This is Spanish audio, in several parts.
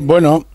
Bueno,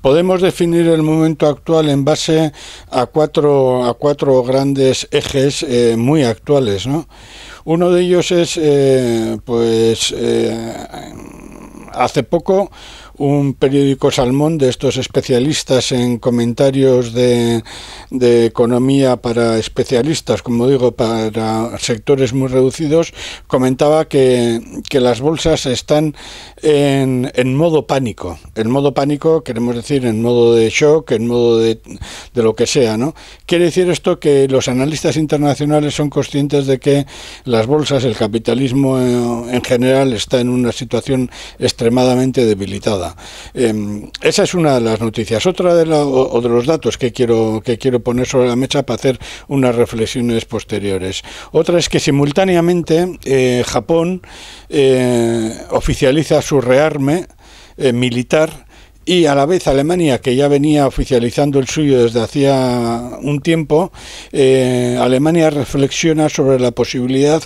podemos definir el momento actual en base a cuatro, a cuatro grandes ejes eh, muy actuales. ¿no? Uno de ellos es, eh, pues, eh, hace poco un periódico Salmón de estos especialistas en comentarios de, economía para especialistas, como digo, para sectores muy reducidos, comentaba que, que las bolsas están en, en, modo pánico. En modo pánico queremos decir en modo de shock, en modo de, de lo que sea, ¿no? Quiere decir esto que los analistas internacionales son conscientes de que las bolsas, el capitalismo en general está en una situación extremadamente debilitada. Em, esa es una de las noticias. Otra de, los datos que quiero, que quiero poner sobre la mesa para hacer unas reflexiones posteriores. Otra es que simultáneamente eh, Japón eh, oficializa su rearme eh, militar y a la vez Alemania, que ya venía oficializando el suyo desde hacía un tiempo, eh, Alemania reflexiona sobre la posibilidad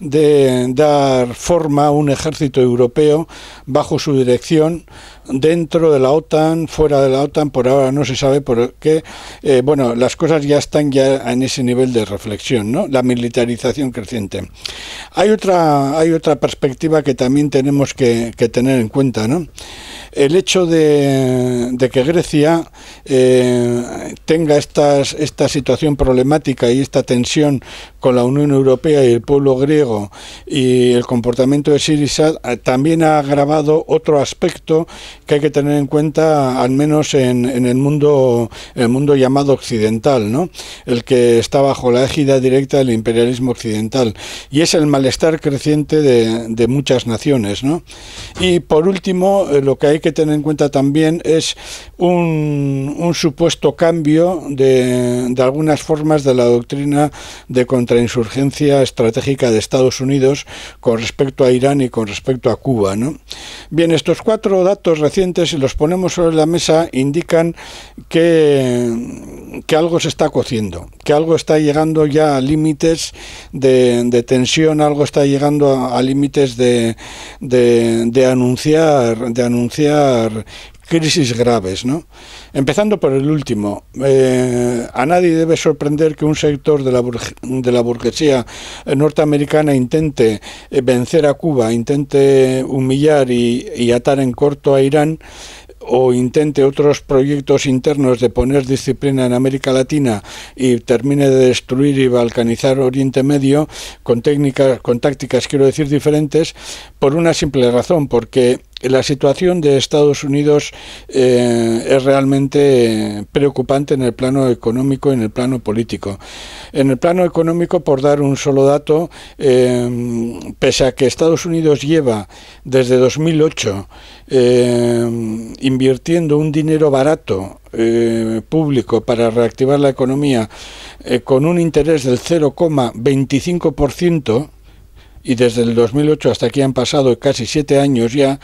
de dar forma a un ejército europeo bajo su dirección dentro de la OTAN, fuera de la OTAN, por ahora no se sabe por qué. Eh, bueno, las cosas ya están ya en ese nivel de reflexión, ¿no? La militarización creciente. Hay otra, hay otra perspectiva que también tenemos que, que tener en cuenta, ¿no? el hecho de, que Grecia eh, tenga estas, esta situación problemática y esta tensión con la Unión Europea y el pueblo griego y el comportamiento de Sirisa eh, también ha agravado otro aspecto que hay que tener en cuenta, al menos en, el mundo el mundo llamado occidental, ¿no? el que está bajo la égida directa del imperialismo occidental, y es el malestar creciente de, de muchas naciones. ¿no? Y por último, eh, lo que hay que tener en cuenta también es un, un supuesto cambio de, de, algunas formas de la doctrina de contrainsurgencia estratégica de Estados Unidos con respecto a Irán y con respecto a Cuba. ¿no? Bien, estos cuatro datos recientes, si los ponemos sobre la mesa, indican que, que algo se está cociendo, que algo está llegando ya a límites de, tensión, algo está llegando a, límites de, de anunciar, de anunciar crisis graves, ¿no? Empezando por el último, eh, a nadie debe sorprender que un sector de la, de la burguesía norteamericana intente eh, vencer a Cuba, intente humillar y, y atar en corto a Irán o intente otros proyectos internos de poner disciplina en América Latina y termine de destruir y balcanizar Oriente Medio con técnicas, con tácticas, quiero decir, diferentes, por una simple razón, porque la situación de Estados Unidos eh, es realmente preocupante en el plano económico y en el plano político. En el plano económico, por dar un solo dato, eh, pese a que Estados Unidos lleva desde 2008 eh, invirtiendo un dinero barato público para reactivar la economía con un interés del 0,25%, y desde el 2008 hasta aquí han pasado casi siete años ya,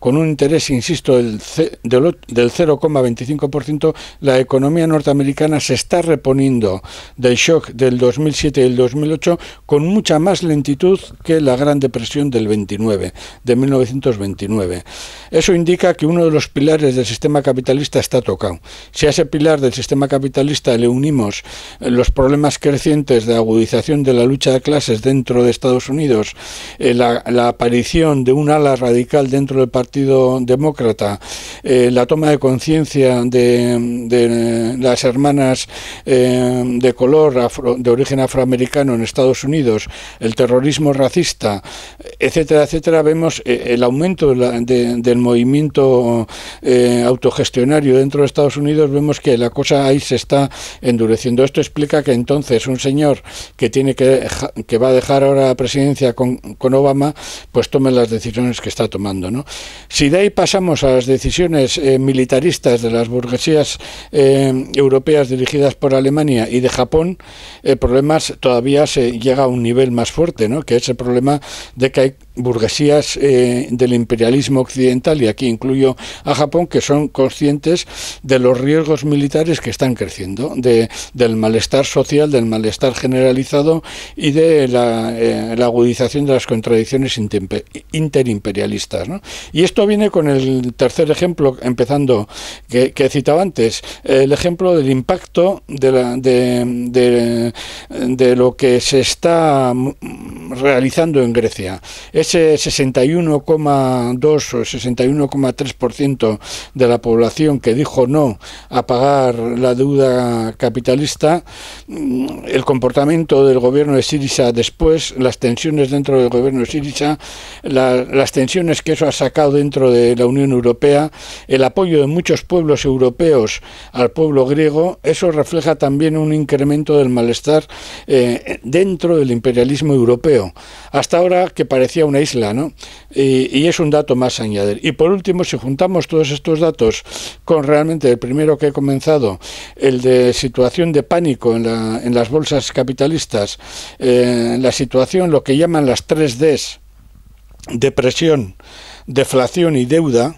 con un interés, insisto, del, del, 0,25%, la economía norteamericana se está reponiendo del shock del 2007 y el 2008 con mucha más lentitud que la Gran Depresión del 29, de 1929. Eso indica que uno de los pilares del sistema capitalista está tocado. Si a ese pilar del sistema capitalista le unimos los problemas crecientes de agudización de la lucha de clases dentro de Estados Unidos, eh, la, la aparición de un ala radical dentro del Partido Partido Demócrata, eh, la toma de conciencia de, de, las hermanas eh, de color de origen afroamericano en Estados Unidos, el terrorismo racista, etcétera, etcétera, vemos eh, el aumento de, del movimiento eh, autogestionario dentro de Estados Unidos, vemos que la cosa ahí se está endureciendo. Esto explica que entonces un señor que tiene que, que va a dejar ahora la presidencia con, con Obama, pues tome las decisiones que está tomando. ¿no? Si de ahí pasamos a las decisiones eh, militaristas de las burguesías eh, europeas dirigidas por Alemania y de Japón, el problema todavía se llega a un nivel más fuerte, ¿no? que es el problema de que hay burguesías eh, del imperialismo occidental, y aquí incluyo a Japón, que son conscientes de los riesgos militares que están creciendo, de, del malestar social, del malestar generalizado y de la, eh, agudización de las contradicciones interimperialistas. Y esto viene con el tercer ejemplo, empezando, que, que citaba antes, el ejemplo del impacto de, la, de, de lo que se está realizando en Grecia ese 61,2 o 61,3% de la población que dijo no a pagar la deuda capitalista, mm, el comportamiento del gobierno de Sirisa después, las tensiones dentro del gobierno de Sirisa, las tensiones que eso ha sacado dentro de la Unión Europea, el apoyo de muchos pueblos europeos al pueblo griego, eso refleja también un incremento del malestar eh, dentro del imperialismo europeo. Hasta ahora que parecía una isla, ¿no? Y, es un dato más a añadir. Y por último, si juntamos todos estos datos con realmente el primero que he comenzado, el de situación de pánico en, la, en las bolsas capitalistas, eh, la situación, lo que llaman las tres Ds, depresión, deflación y deuda,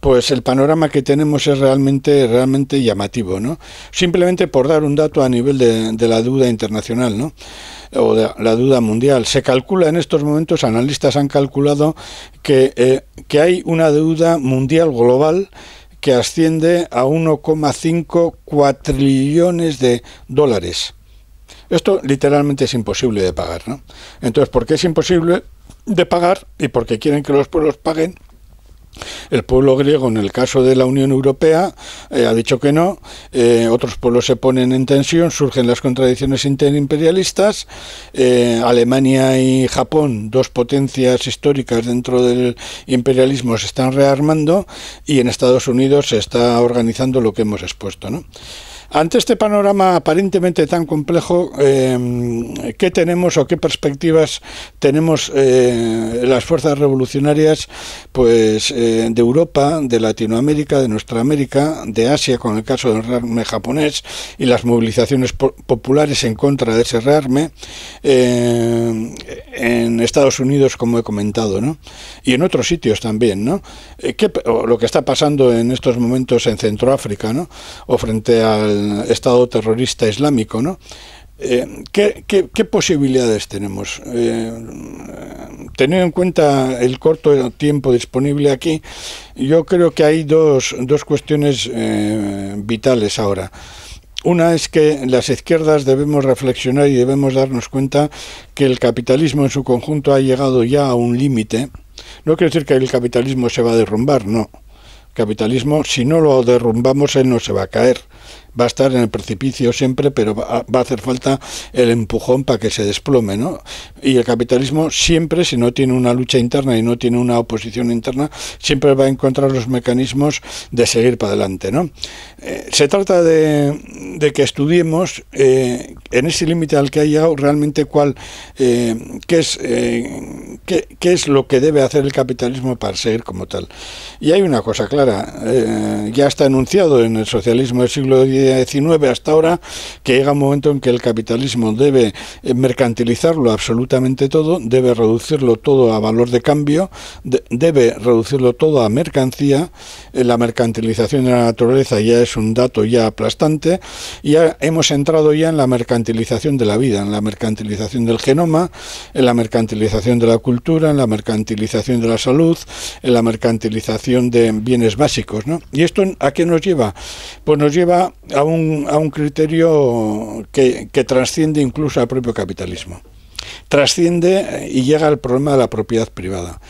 pues el panorama que tenemos es realmente realmente llamativo, ¿no? Simplemente por dar un dato a nivel de, de la deuda internacional, ¿no? O de la duda mundial. Se calcula en estos momentos, analistas han calculado que, eh, que hay una deuda mundial global que asciende a 1,5 cuatrillones de dólares. Esto literalmente es imposible de pagar, ¿no? Entonces, ¿por qué es imposible de pagar y porque quieren que los pueblos paguen? El pueblo griego, en el caso de la Unión Europea, eh, ha dicho que no. Eh, otros pueblos se ponen en tensión, surgen las contradicciones interimperialistas. Eh, Alemania y Japón, dos potencias históricas dentro del imperialismo, se están rearmando y en Estados Unidos se está organizando lo que hemos expuesto. ¿no? Ante este panorama aparentemente tan complejo, em, ¿qué tenemos o qué perspectivas tenemos eh, las fuerzas revolucionarias pues, eh, de Europa, de Latinoamérica, de nuestra América, de Asia, con el caso del rearme japonés y las movilizaciones populares en contra de ese rearme, eh, en Estados Unidos, como he comentado, ¿no? y en otros sitios también, ¿no? ¿Qué, lo que está pasando en estos momentos en Centroáfrica, ¿no? o frente al Estado terrorista islámico, ¿no? Eh, ¿qué, posibilidades tenemos? Eh, teniendo en cuenta el corto tiempo disponible aquí, yo creo que hay dos, dos cuestiones eh, vitales ahora. Una es que las izquierdas debemos reflexionar y debemos darnos cuenta que el capitalismo en su conjunto ha llegado ya a un límite. No quiere decir que el capitalismo se va a derrumbar, no. Capitalismo, si no lo derrumbamos, él no se va a caer va a estar en el precipicio siempre, pero va a, hacer falta el empujón para que se desplome, ¿no? Y el capitalismo siempre, si no tiene una lucha interna y no tiene una oposición interna, siempre va a encontrar los mecanismos de seguir para adelante, ¿no? Eh, se trata de, que estudiemos eh, en ese límite al que ha llegado realmente cuál, eh, qué, es, qué, qué, es lo que debe hacer el capitalismo para seguir como tal. Y hay una cosa clara, ya está enunciado en el socialismo del siglo XIX, 19 hasta ahora, que llega un momento en que el capitalismo debe eh, mercantilizarlo absolutamente todo, debe reducirlo todo a valor de cambio, debe reducirlo todo a mercancía, eh, la mercantilización de la naturaleza ya es un dato ya aplastante, ya hemos entrado ya en la mercantilización de la vida, en la mercantilización del genoma, en la mercantilización de la cultura, en la mercantilización de la salud, en la mercantilización de bienes básicos. ¿no? ¿Y esto a qué nos lleva? Pues nos lleva a un, a un criterio que, que trasciende incluso al propio capitalismo. Trasciende y llega al problema de la propiedad privada.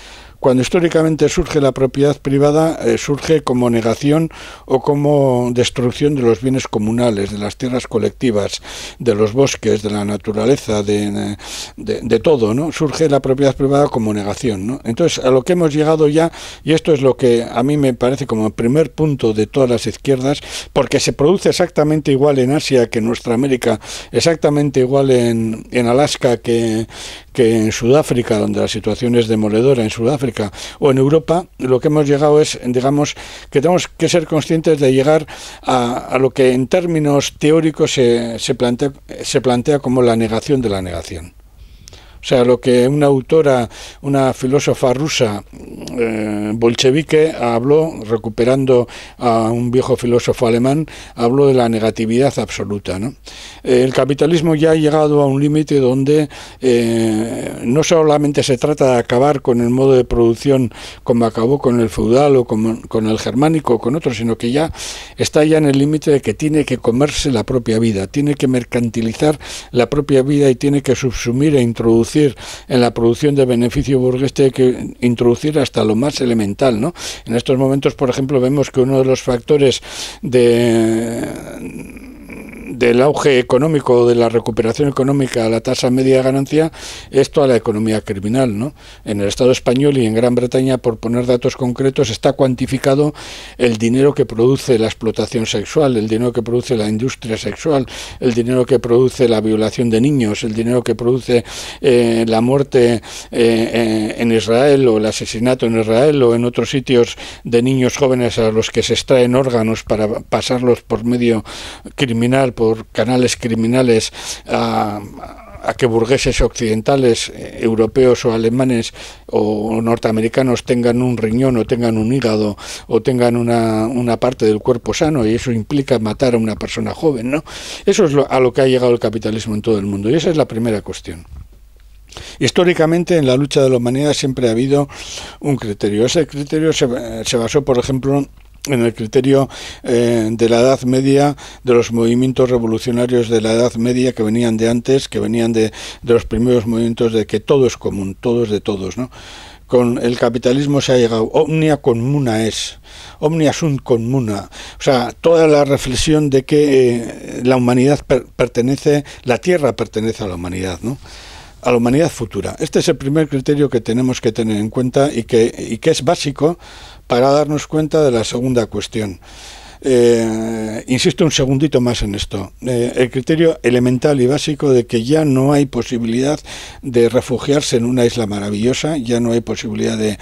Cuando históricamente surge la propiedad privada, eh, surge como negación o como destrucción de los bienes comunales, de las tierras colectivas, de los bosques, de la naturaleza, de, de, todo, ¿no? Surge la propiedad privada como negación, ¿no? Entonces, a lo que hemos llegado ya, y esto es lo que a mí me parece como el primer punto de todas las izquierdas, porque se produce exactamente igual en Asia que en nuestra América, exactamente igual en, en Alaska que, que en Sudáfrica, donde la situación es demoledora, en Sudáfrica o en Europa, lo que hemos llegado es, digamos, que tenemos que ser conscientes de llegar a, lo que en términos teóricos se, se, plantea, se plantea como la negación de la negación. O sea, lo que una autora, una filósofa rusa eh, bolchevique habló, recuperando a un viejo filósofo alemán, habló de la negatividad absoluta. ¿no? el capitalismo ya ha llegado a un límite donde eh, no solamente se trata de acabar con el modo de producción como acabó con el feudal o con, con el germánico o con otros, sino que ya está ya en el límite de que tiene que comerse la propia vida, tiene que mercantilizar la propia vida y tiene que subsumir e introducir en la producción de beneficio burgués, tiene que introducir hasta lo más elemental. ¿no? En estos momentos, por ejemplo, vemos que uno de los factores de del auge económico, de la recuperación económica a la tasa media de ganancia, es toda la economía criminal. ¿no? En el Estado español y en Gran Bretaña, por poner datos concretos, está cuantificado el dinero que produce la explotación sexual, el dinero que produce la industria sexual, el dinero que produce la violación de niños, el dinero que produce eh, la muerte eh, eh, en Israel o el asesinato en Israel o en otros sitios de niños jóvenes a los que se extraen órganos para pasarlos por medio criminal, por canales criminales a, que burgueses occidentales, eh, europeos o alemanes o norteamericanos tengan un riñón o tengan un hígado o tengan una, una parte del cuerpo sano y eso implica matar a una persona joven, ¿no? Eso es a lo que ha llegado el capitalismo en todo el mundo y esa es la primera cuestión. Históricamente en la lucha de la humanidad siempre ha habido un criterio. Ese criterio se, se basó, por ejemplo, en el criterio eh, de la Edad Media, de los movimientos revolucionarios de la Edad Media que venían de antes, que venían de, los primeros movimientos de que todo es común, todo es de todos, ¿no? Con el capitalismo se ha llegado, omnia comuna es, omnia sunt comuna, o sea, toda la reflexión de que eh, la humanidad pertenece, la tierra pertenece a la humanidad, ¿no? a la humanidad futura. Este es el primer criterio que tenemos que tener en cuenta y que, y que es básico para darnos cuenta de la segunda cuestión. Eh, insisto un segundito más en esto. Eh, el criterio elemental y básico de que ya no hay posibilidad de refugiarse en una isla maravillosa, ya no hay posibilidad de,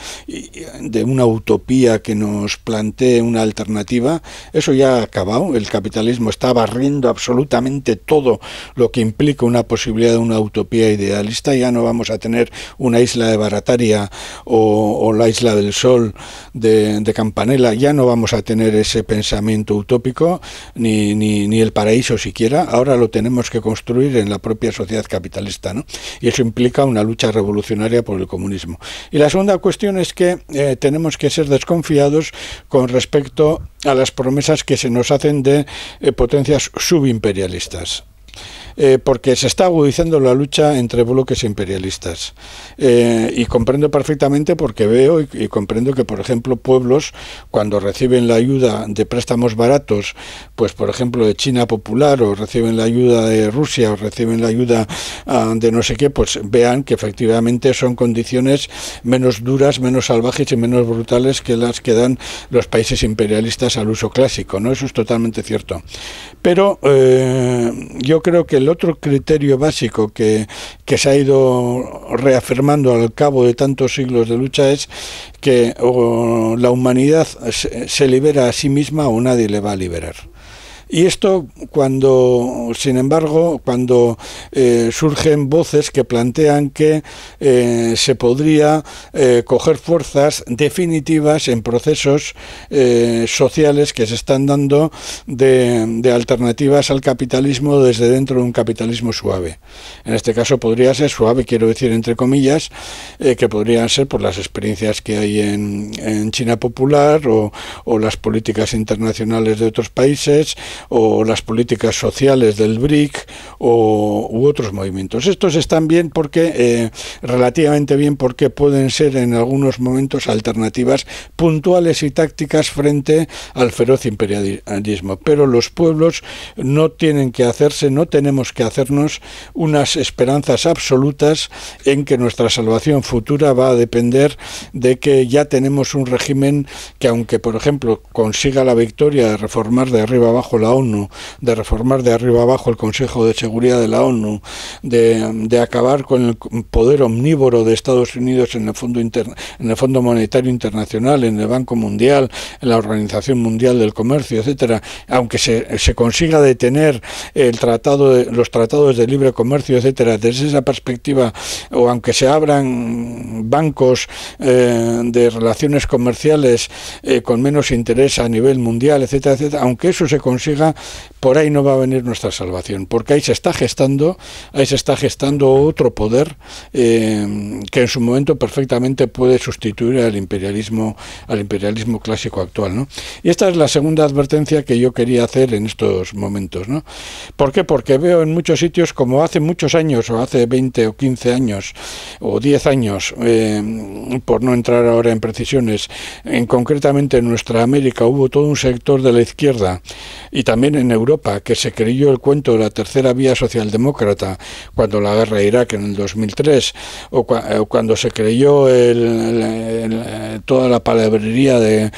una utopía que nos plantee una alternativa. Eso ya ha acabado. El capitalismo está barriendo absolutamente todo lo que implica una posibilidad de una utopía idealista. Ya no vamos a tener una isla de Barataria o, la isla del Sol de, de Campanella. Ya no vamos a tener ese pensamiento utópico, ni, el paraíso siquiera, ahora lo tenemos que construir en la propia sociedad capitalista, ¿no? Y eso implica una lucha revolucionaria por el comunismo. Y la segunda cuestión es que eh, tenemos que ser desconfiados con respecto a las promesas que se nos hacen de eh, potencias subimperialistas. Eh, porque se está agudizando la lucha entre bloques imperialistas. Eh, y comprendo perfectamente porque veo y, comprendo que, por ejemplo, pueblos, cuando reciben la ayuda de préstamos baratos, pues por ejemplo de China Popular, o reciben la ayuda de Rusia, o reciben la ayuda ah, de no sé qué, pues vean que efectivamente son condiciones menos duras, menos salvajes y menos brutales que las que dan los países imperialistas al uso clásico, ¿no? Eso es totalmente cierto. Pero eh, yo creo que el otro criterio básico que, se ha ido reafirmando al cabo de tantos siglos de lucha es que la humanidad se libera a sí misma o nadie le va a liberar. Y esto cuando, sin embargo, cuando eh, surgen voces que plantean que eh, se podría eh, coger fuerzas definitivas en procesos sociales que se están dando de, alternativas al capitalismo desde dentro de un capitalismo suave. En este caso podría ser suave, quiero decir entre comillas, que podrían ser por las experiencias que hay en, China popular o las políticas internacionales de otros países o las políticas sociales del BRIC o, u otros movimientos. Estos están bien porque, eh, relativamente bien porque pueden ser en algunos momentos alternativas puntuales y tácticas frente al feroz imperialismo. Pero los pueblos no tienen que hacerse, no tenemos que hacernos unas esperanzas absolutas en que nuestra salvación futura va a depender de que ya tenemos un régimen que aunque por ejemplo consiga la victoria de reformar de arriba abajo la la ONU, de reformar de arriba abajo el Consejo de Seguridad de la ONU, de, acabar con el poder omnívoro de Estados Unidos en el Fondo, en el Fondo Monetario Internacional, en el Banco Mundial, en la Organización Mundial del Comercio, etcétera, aunque se, se consiga detener el tratado de, los tratados de libre comercio, etcétera, desde esa perspectiva, o aunque se abran bancos eh, de relaciones comerciales eh, con menos interés a nivel mundial, etcétera, etcétera, aunque eso se consiga, por ahí no va a venir nuestra salvación, porque ahí se está gestando, ahí se está gestando otro poder eh, que en su momento perfectamente puede sustituir al imperialismo, al imperialismo clásico actual, ¿no? Y esta es la segunda advertencia que yo quería hacer en estos momentos, ¿no? ¿Por qué? Porque veo en muchos sitios, como hace muchos años, o hace 20 o 15 años, o 10 años, eh, por no entrar ahora en precisiones, en concretamente en nuestra América hubo todo un sector de la izquierda y también en Europa que se creyó el cuento de la tercera vía socialdemócrata cuando la guerra de Irak en el 2003 o, cuando se creyó toda la palabrería de,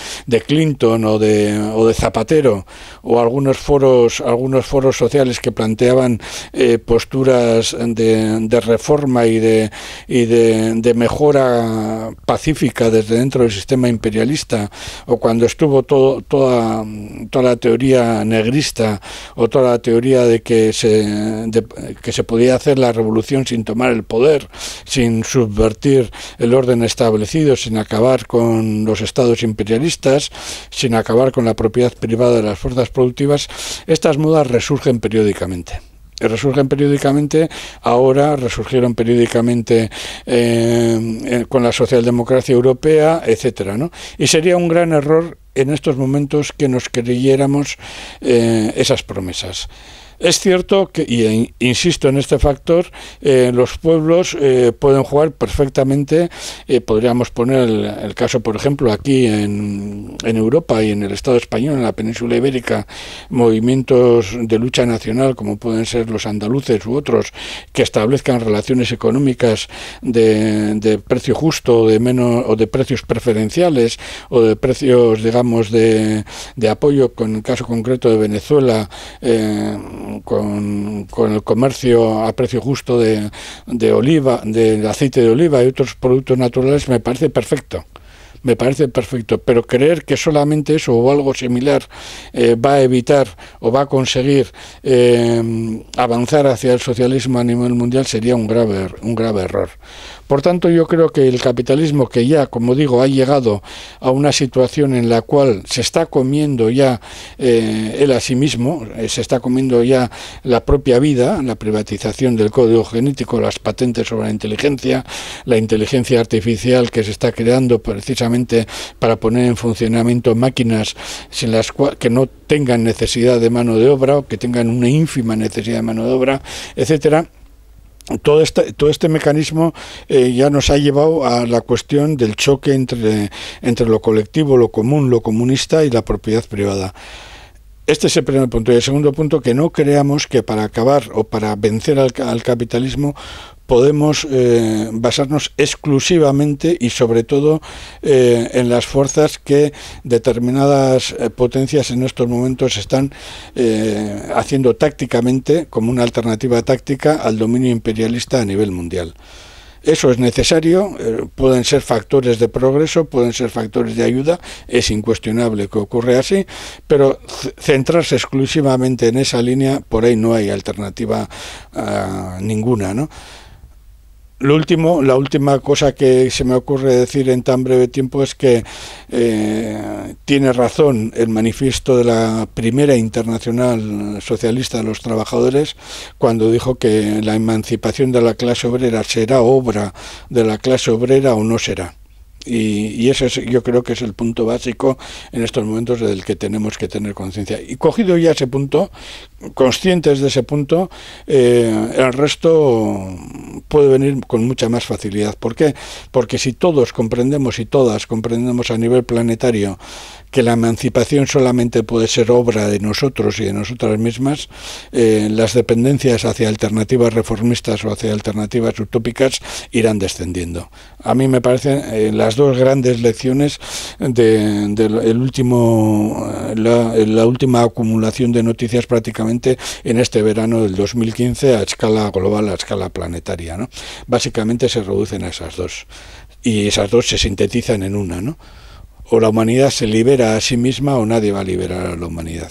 Clinton o de, Zapatero o algunos foros algunos foros sociales que planteaban eh, posturas de, reforma y de mejora pacífica desde dentro del sistema imperialista o cuando estuvo todo, toda toda la teoría negrista o toda la teoría de que se que se podía hacer la revolución sin tomar el poder sin subvertir el orden establecido sin acabar con los estados imperialistas sin acabar con la propiedad privada de las fuerzas productivas. Estas modas resurgen periódicamente resurgen periódicamente, ahora resurgieron periódicamente eh, con la socialdemocracia europea, etcétera, ¿no? Y sería un gran error en estos momentos que nos creyéramos eh, esas promesas. Es cierto que, y insisto en este factor, eh, los pueblos eh, pueden jugar perfectamente, eh, podríamos poner el, caso, por ejemplo, aquí en, en, Europa y en el Estado español, en la península ibérica, movimientos de lucha nacional, como pueden ser los andaluces u otros, que establezcan relaciones económicas de, de precio justo de menos, o de precios preferenciales o de precios, digamos, de, de apoyo, con el caso concreto de Venezuela, con, el comercio a precio justo de, de oliva, del aceite de oliva y otros productos naturales me parece perfecto me parece perfecto, pero creer que solamente eso o algo similar eh, va a evitar o va a conseguir eh, avanzar hacia el socialismo a nivel mundial sería un grave, un grave error. Por tanto, yo creo que el capitalismo que ya, como digo, ha llegado a una situación en la cual se está comiendo ya eh, él a sí mismo, eh, se está comiendo ya la propia vida, la privatización del código genético, las patentes sobre la inteligencia, la inteligencia artificial que se está creando precisamente para poner en funcionamiento máquinas sin las que no tengan necesidad de mano de obra o que tengan una ínfima necesidad de mano de obra, etcétera todo este, todo este mecanismo eh, ya nos ha llevado a la cuestión del choque entre, entre lo colectivo, lo común, lo comunista y la propiedad privada. Este es el primer punto. Y el segundo punto, que no creamos que para acabar o para vencer al capitalismo podemos eh, basarnos exclusivamente y sobre todo eh, en las fuerzas que determinadas eh, potencias en estos momentos están haciendo tácticamente como una alternativa táctica al dominio imperialista a nivel mundial. Eso es necesario, pueden ser factores de progreso, pueden ser factores de ayuda, es incuestionable que ocurre así, pero centrarse exclusivamente en esa línea, por ahí no hay alternativa ah, ninguna, ¿no? Lo último, la última cosa que se me ocurre decir en tan breve tiempo es que eh, tiene razón el manifiesto de la primera internacional socialista de los trabajadores cuando dijo que la emancipación de la clase obrera será obra de la clase obrera o no será. Y, y, ese yo creo que es el punto básico en estos momentos del que tenemos que tener conciencia. Y cogido ya ese punto, conscientes de ese punto, eh, el resto puede venir con mucha más facilidad. ¿Por qué? Porque si todos comprendemos y todas comprendemos a nivel planetario que la emancipación solamente puede ser obra de nosotros y de nosotras mismas, eh, las dependencias hacia alternativas reformistas o hacia alternativas utópicas irán descendiendo. A mí me parecen eh, las dos grandes lecciones de, último, la, la última acumulación de noticias prácticamente en este verano del 2015 a escala global, a escala planetaria. ¿no? Básicamente se reducen a esas dos y esas dos se sintetizan en una. ¿no? O la humanidad se libera a sí misma o nadie va a liberar a la humanidad.